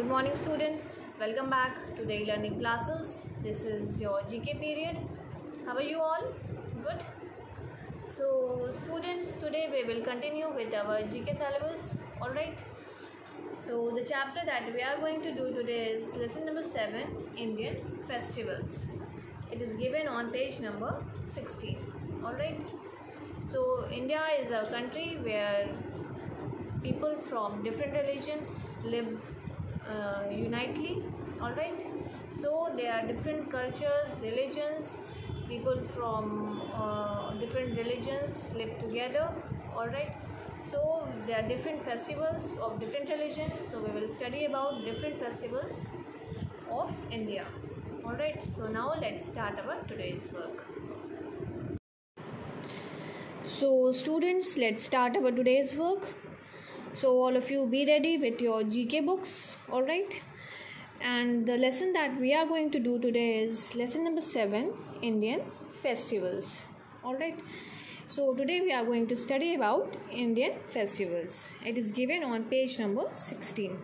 Good morning, students. Welcome back to the e-learning classes. This is your GK period. How are you all? Good. So, students, today we will continue with our GK syllabus. All right. So, the chapter that we are going to do today is lesson number seven, Indian festivals. It is given on page number sixteen. All right. So, India is a country where people from different religion live uh, unitely all right? So there are different cultures religions people from uh, different religions live together all right? So there are different festivals of different religions so we will study about different festivals of india all right? So now let's start our today's work. So students let's start our today's work so all of you be ready with your gk books all right? And the lesson that we are going to do today is lesson number 7 indian festivals all right? So today we are going to study about indian festivals. It is given on page number 16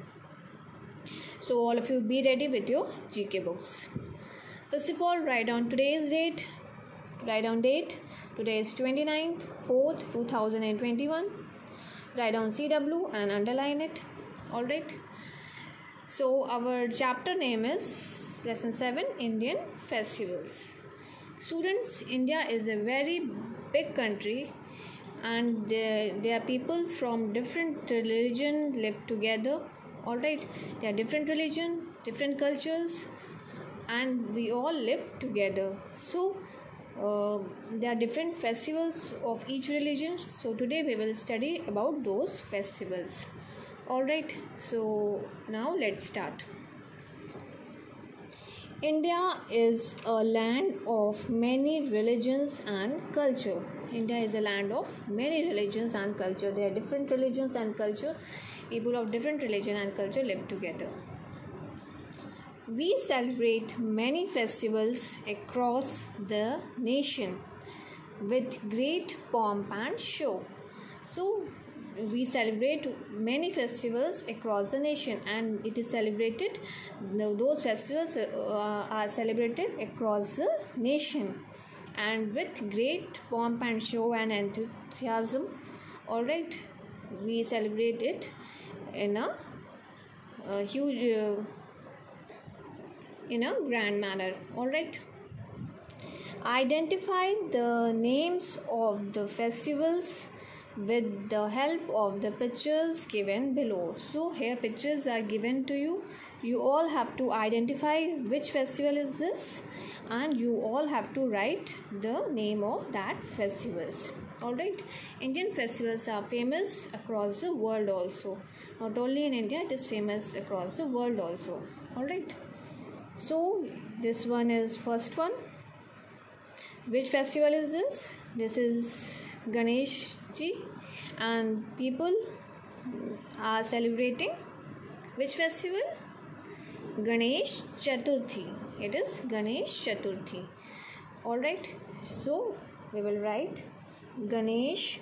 so all of you be ready with your gk books. First of all write down today's date. Write down date. Today is 29th 4th 2021 write down cw and underline it. All right. So our chapter name is lesson 7 indian festivals. Students india is a very big country and there, are people from different religion live together. All right. There are different religion different cultures and we all live together. So uh, there are different festivals of each religion. So today we will study about those festivals. All right so now let's start. India is a land of many religions and culture. India is a land of many religions and culture. There are different religions and culture people of different religion and culture live together we celebrate many festivals across the nation with great pomp and show. So, we celebrate many festivals across the nation and it is celebrated those festivals uh, are celebrated across the nation and with great pomp and show and enthusiasm all right we celebrate it in a, a huge uh, in a grand manner. All right. Identify the names of the festivals with the help of the pictures given below. So here pictures are given to you. You all have to identify which festival is this and you all have to write the name of that festivals. All right. Indian festivals are famous across the world also. Not only in india it is famous across the world also. All right so this one is first one. Which festival is this? This is ganesh ji and people are celebrating. Which festival? Ganesh chaturthi. It is ganesh chaturthi. All right. So we will write ganesh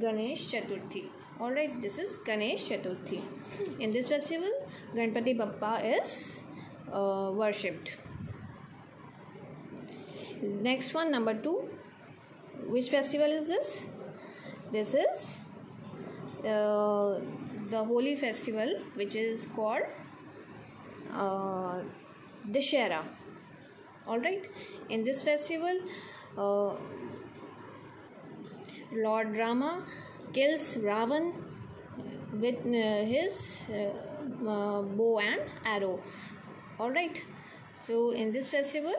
Ganesh Chaturthi. Alright, this is Ganesh Chaturthi. In this festival, Ganpati Bappa is uh, worshipped. Next one, number two. Which festival is this? This is uh, the holy festival which is called uh. Alright, in this festival, uh, Lord Rama kills Ravan with uh, his uh, uh, bow and arrow. All right. So in this festival,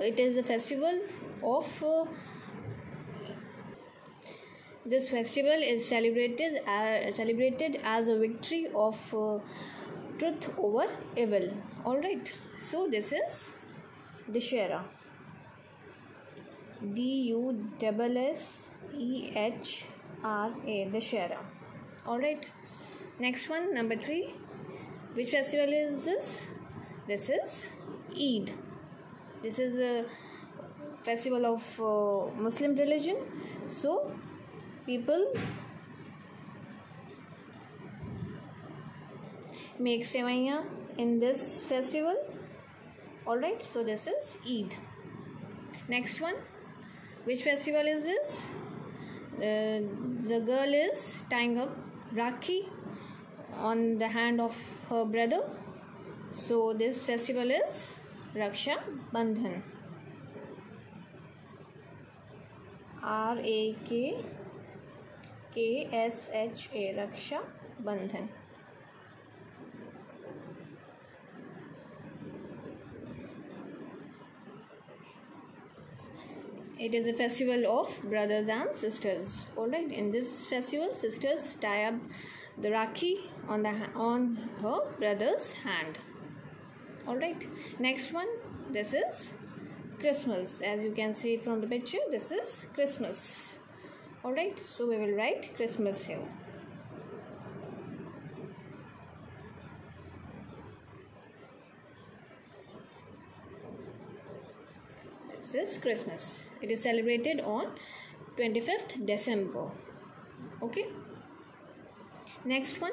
it is a festival of. This festival is celebrated uh, celebrated as a victory of uh, truth over evil. All right. So this is Dussehra. D U S S E H R A. Alright. Next one, number three. which festival is this? This is eid. This is a festival of uh, muslim religion. So people make sevaiya in this festival. All right. So this is eid. Next one which festival is this? Uh, the girl is tying up rakhi on the hand of her brother. So this festival is raksha bandhan. R A K K S H A Raksha Bandhan. It is a festival of brothers and sisters. Alright, in this festival, sisters tie up the Rakhi on the on her brother's hand. Alright, next one. This is Christmas as you can see from the picture this is Christmas alright so we will write Christmas here this is Christmas. It is celebrated on 25th December. Okay? Next one.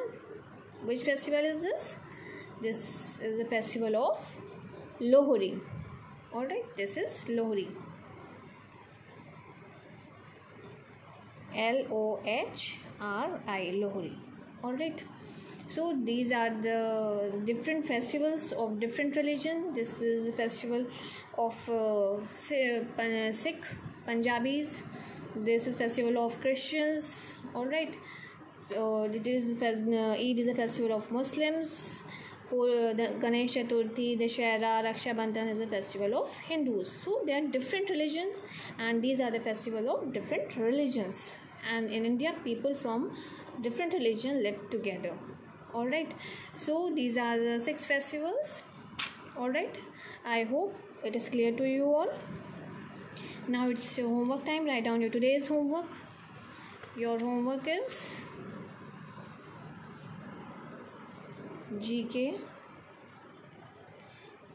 Which festival is this? This is the festival of Lohri. Alright this is Lohri. L O H R I Lohri. Alright so these are the different festivals of different religion this is the festival of uh, Sikh Punjabis this is festival of Christians alright uh, it is uh, Eid is a festival of Muslims the Ganesh Chaturthi, Dussehra, Raksha Bandhan is a festival of Hindus. So they are different religions and these are the festival of different religions. And in India, people from different religion live together. Alright, so these are the six festivals. Alright, I hope it is clear to you all. Now it's your homework time. Write down your today's homework. Your homework is GK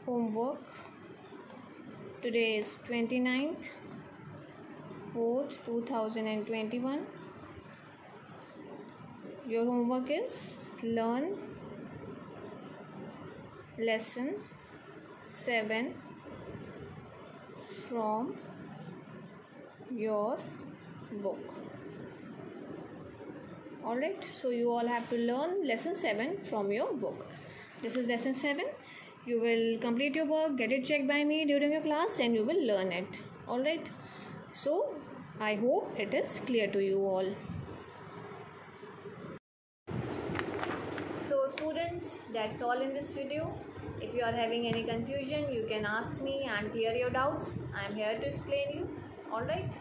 homework today is 29th 4th 2021 your homework is learn lesson 7 from your book. Alright so you all have to learn lesson 7 from your book. This is lesson 7 you will complete your work get it checked by me during your class and you will learn it. Alright so i hope it is clear to you all that's all in this video. If you are having any confusion you can ask me and clear your doubts. I am here to explain you. Alright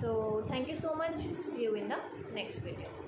so thank you so much. See you in the next video